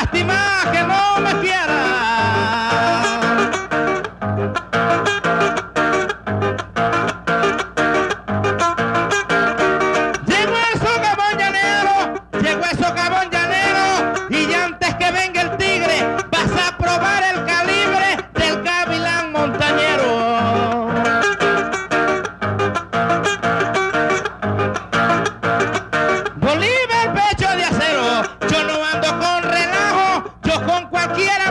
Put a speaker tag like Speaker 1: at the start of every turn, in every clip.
Speaker 1: Lástima que no me quieras.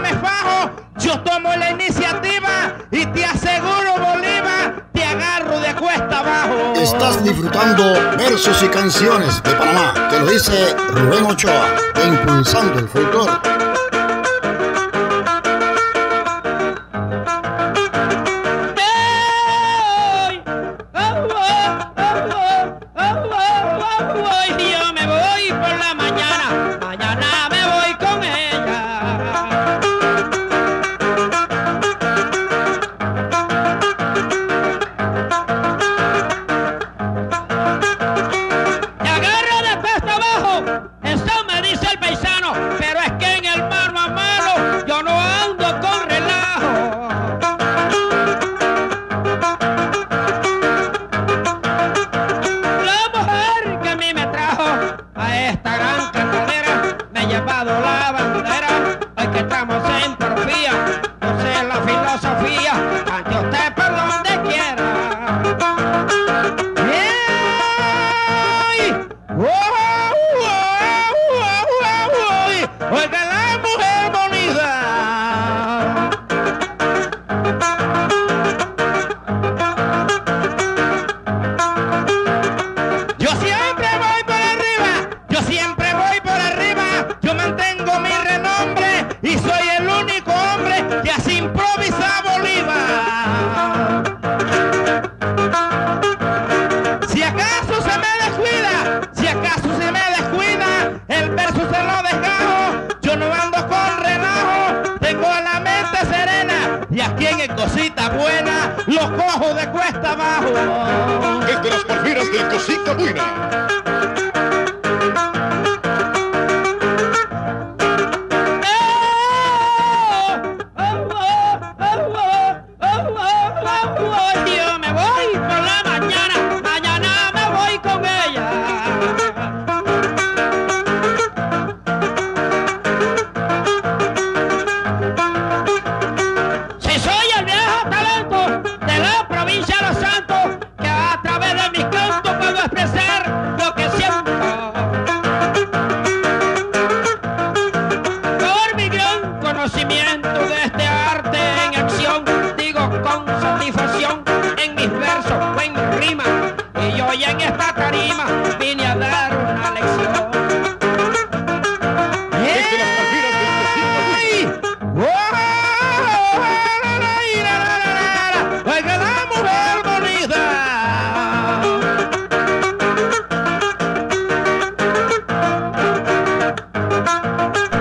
Speaker 1: me fajo, yo tomo la iniciativa y te aseguro, Bolívar, te agarro de cuesta abajo.
Speaker 2: Estás disfrutando versos y canciones de Panamá, te lo dice Rubén Ochoa, impulsando el folclore.
Speaker 1: Es de
Speaker 3: las palmeras del Cosita Buena.
Speaker 1: vine a dar una lección. La mujer bonita!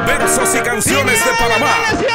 Speaker 4: Versos y canciones de Panamá.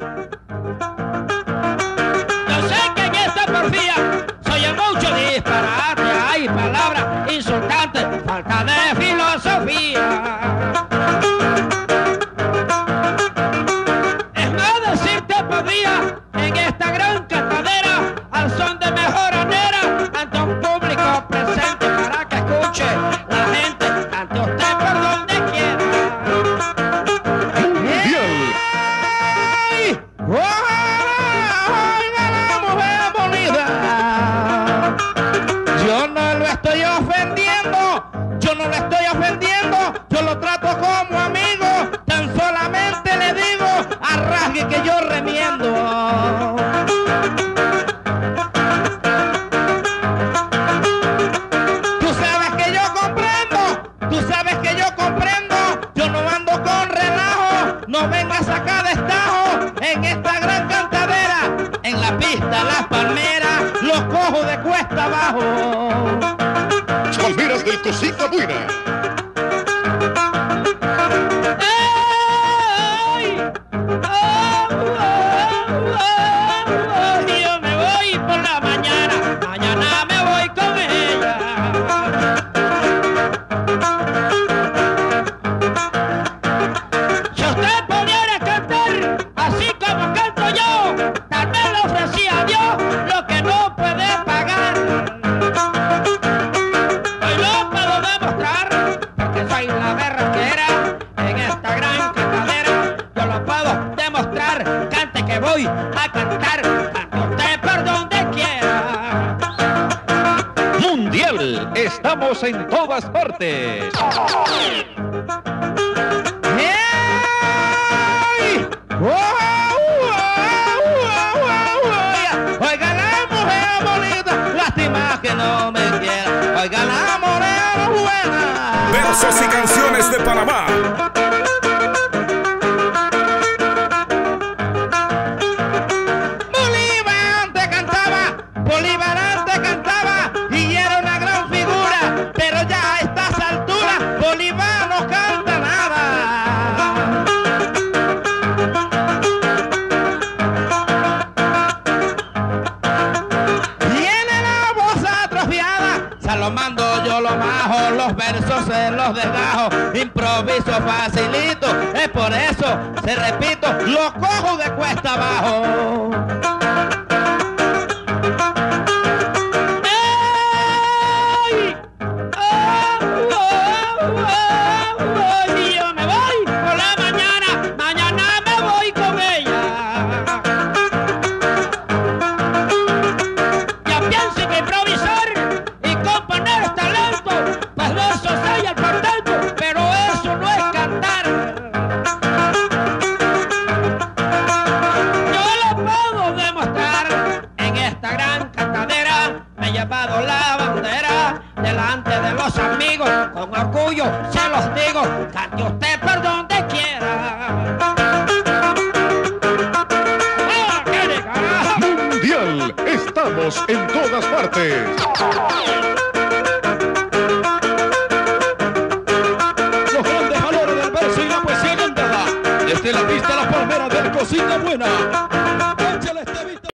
Speaker 4: no le estoy afectando. en
Speaker 5: todas partes.
Speaker 4: ¡Hey! Oiga la mujer bonita, lástima que no me. Oiga la morena buena.
Speaker 1: Versos y canciones de Panamá
Speaker 4: los versos se los desgajo, improviso facilito, es por eso, se repito, lo cojo de cuesta abajo. En
Speaker 3: todas partes.
Speaker 5: Los grandes valores del verso y la poesía cantada. Desde la pista La Palmera del Cocina Buena.